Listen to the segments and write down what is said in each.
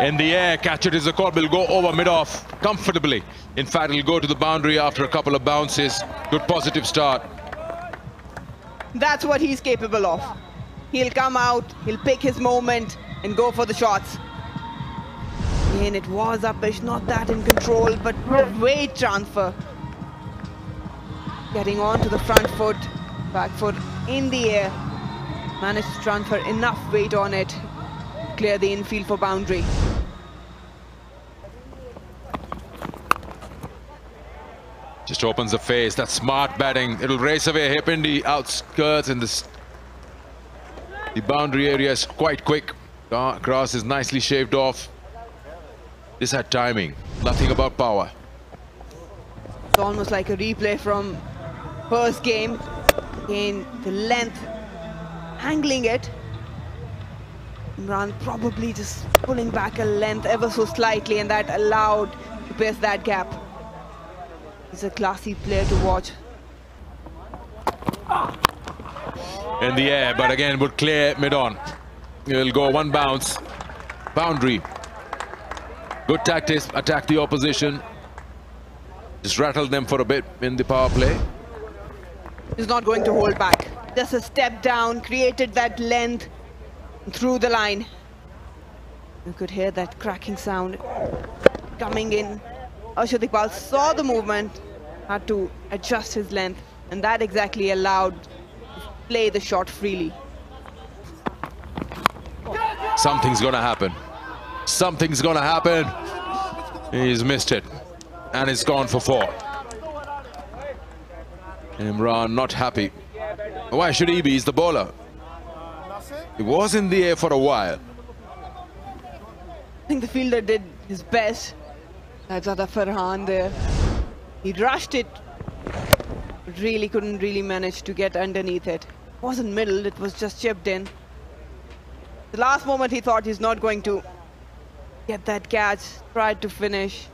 In the air, catch it is a call, will go over mid-off comfortably. In fact, it'll go to the boundary after a couple of bounces. Good positive start. That's what he's capable of. He'll come out, he'll pick his moment and go for the shots. Again, it was Uppish, not that in control, but weight transfer. Getting on to the front foot, back foot in the air. Managed to transfer enough weight on it, clear the infield for boundary. Opens the face. That's smart batting. It'll race away hip in the outskirts and the, the boundary area is quite quick. Ah, grass is nicely shaved off. This had timing. Nothing about power. It's almost like a replay from first game. Again, the length, angling it. Imran probably just pulling back a length ever so slightly and that allowed to pierce that gap. He's a classy player to watch. In the air, but again would clear mid-on. He'll go one bounce. Boundary. Good tactics, attack the opposition. Just rattle them for a bit in the power play. He's not going to hold back. Just a step down, created that length through the line. You could hear that cracking sound coming in. Iqbal saw the movement, had to adjust his length, and that exactly allowed to play the shot freely. Something's gonna happen. Something's gonna happen. He's missed it. And it's gone for four. Imran not happy. Why should he be? He's the bowler. He was in the air for a while. I think the fielder did his best. That's Ada Farhan there. He rushed it. Really couldn't really manage to get underneath it. Wasn't middle, it was just chipped in. The last moment he thought he's not going to get that catch, tried to finish.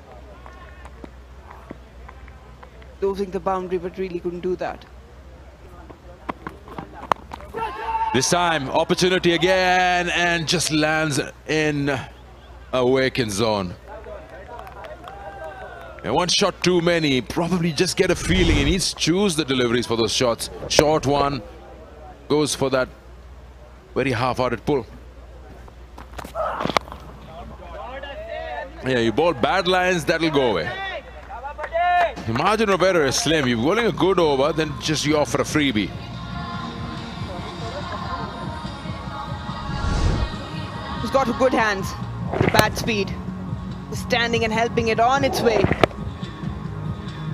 Losing the boundary, but really couldn't do that. This time, opportunity again, and just lands in a waking zone. And one shot too many, probably just get a feeling. He needs to choose the deliveries for those shots. Short one goes for that very half-hearted pull. Yeah, you bowl bad lines, that'll go away. The margin of error is slim. You're bowling a good over, then just you offer a freebie. He's got good hands, bad speed. Standing and helping it on its way.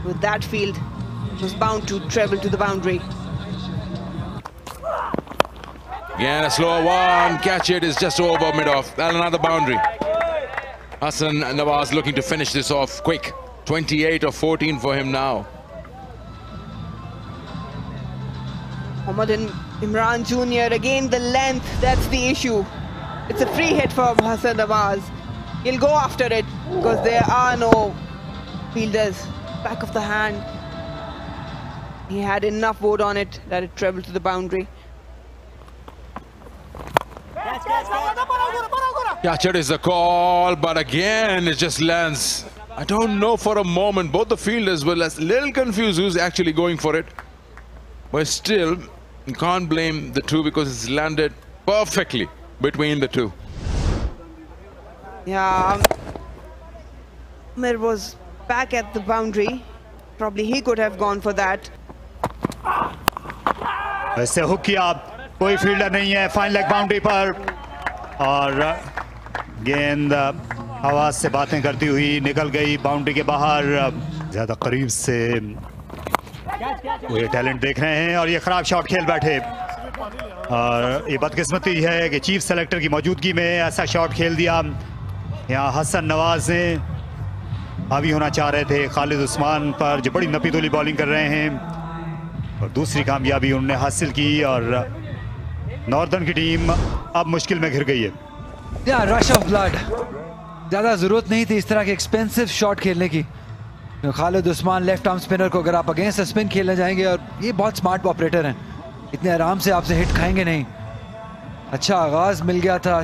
With that field, was bound to travel to the boundary. Again, a slower one. Catch it is just over mid-off. And another boundary. Hassan Nawaz looking to finish this off quick. 28 or 14 for him now. Mohammad Imran Jr. Again, the length, that's the issue. It's a free hit for Hassan Nawaz. He'll go after it because there are no fielders. Back of the hand. He had enough wood on it that it traveled to the boundary. Catcher is the call, but again, it just lands. I don't know for a moment, both the fielders were a little confused who's actually going for it. But still, you can't blame the two because it's landed perfectly between the two. Yeah, Mir was back at the boundary. Probably he could have gone for that. वैसे hook किया कोई fielder नहीं है fine leg boundary पर और गेंद आवाज़ से बातें करती हुई निकल गई बाउंड्री के बाहर ज़्यादा करीब से ये टैलेंट देख रहे हैं और ये खराब शॉट खेल बैठे और ये बदकिस्मती है कि चीफ सेलेक्टर की मौजूदगी में ऐसा शॉट खेल दिया यहाँ हसन नवाज़ ने हावी होना चाह रहे थे। खालिद उस्मान पर जो बड़ी नपीतुली बॉलिंग कर रहे हैं और दूसरी कामयाबी उन्होंने हासिल की और नॉर्दर्न की टीम अब मुश्किल में घिर गई है। या रश ऑफ़ ब्लड ज़्यादा ज़रूरत नहीं थी इस तरह के एक्सपेंसिव शॉट खेलने की। Khalid Usman left arm spinner को अगर आप अगेंस्ट स्पिन खेलने जाएँगे और ये बहुत स्मार्ट ऑपरेटर हैं। इतने आराम से आपसे हिट खाएँगे नहीं। अच्छा आगाज़ मिल गया था।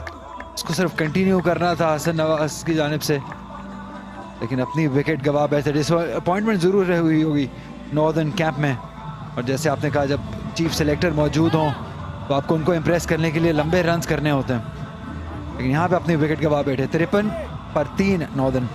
उसको सिर्फ़ कंटिन्यू करना था हसन नवाज़ की जानब से। लेकिन अपनी विकेट गवा बैठे डिसअपॉइंटमेंट ज़रूर रह हुई होगी नॉर्दर्न कैंप में। और जैसे आपने कहा, जब चीफ सेलेक्टर मौजूद हों तो आपको उनको इम्प्रेस करने के लिए लंबे रन करने होते हैं। लेकिन यहाँ पे अपनी विकेट गवा बैठे, तिरपन पर तीन नॉर्दर्न